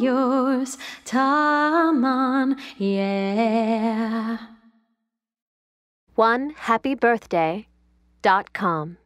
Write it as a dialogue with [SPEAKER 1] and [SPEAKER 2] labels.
[SPEAKER 1] yours, Taman, yeah.
[SPEAKER 2] One happy birthday dot com.